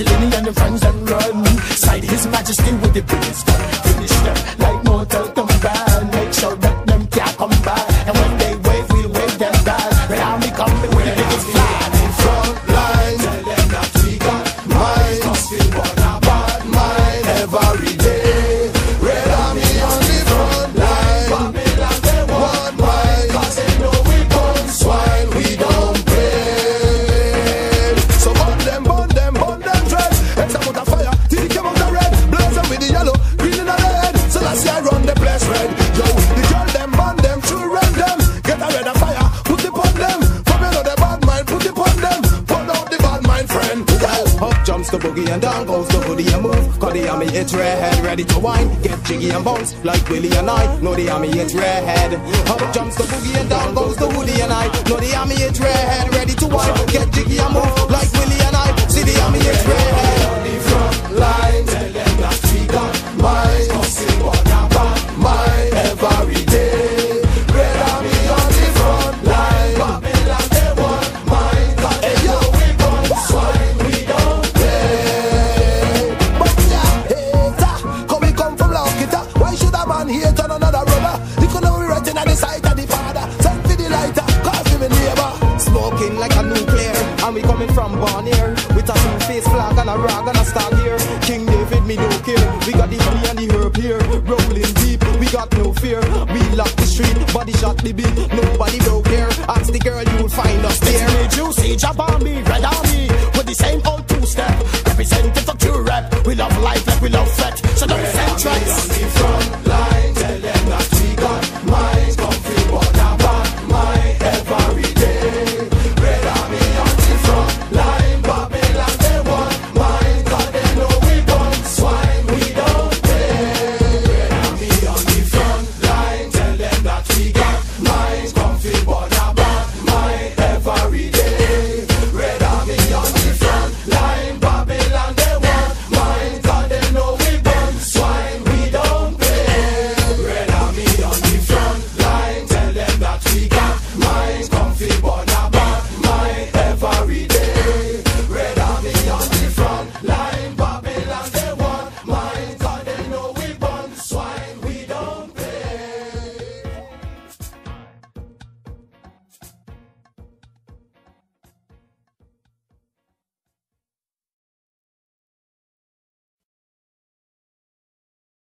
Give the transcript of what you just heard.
Mussolini and the friends and run. Side his majesty with the British gun. Finish them like mortal the boogie and down goes the booty and move. Cause the army it's redhead, ready to whine. Get jiggy and bounce like Willie and I. Know the army it's redhead. Up jumps the boogie and down goes the woody and I. Know the army it's redhead, ready to whine. Get jiggy and move like Willie and I. we neighbor. Smoking like a nuclear, and we coming from Barnier with a two-face flag and a rag and a star here. King David, me no care. We got the honey and the herb here, rolling deep. We got no fear. We lock the street, body shot the beat. Nobody broke here. Ask the girl, you'll find us there.